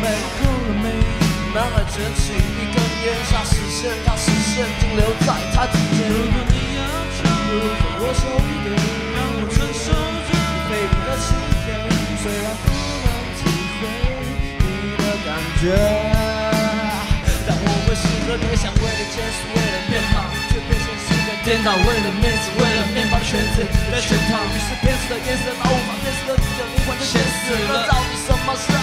我哭了，没。男孩卷起，一根烟下实线，他视线停留在他指尖。如果你要强，如果我手一点，让我承受这疲惫的心。虽然不能体会你的感觉，但我会试着回想，为了坚持，为了变好，却变成世界颠倒。为了面子，为了面包圈子里的圈套，于是天使的眼神把我把天使的主角灵魂都填死了。到底什么是？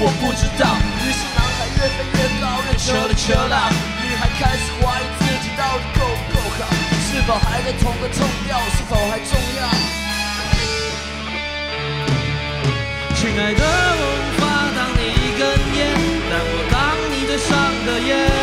我不知道。于是男孩越飞越高，越扯了求到，女孩开始怀疑自己到底够不够好，是否还在同个痛调，是否还重要？亲爱的，我无法当你一根烟，但我当你最上的烟。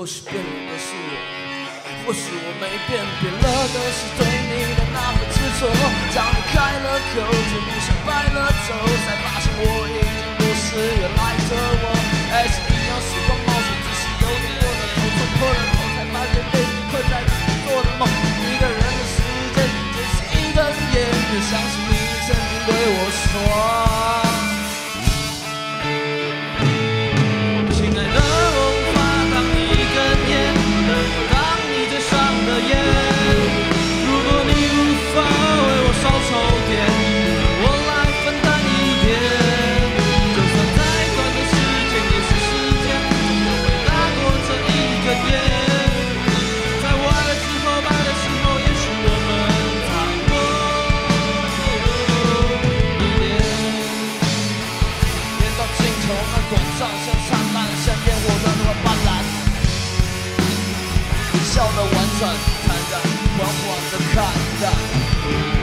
或许变的是我，或许我没变，变了的是对你的那份执着。当你开了口，却不想白了头，笑得婉转坦然，缓缓地看待。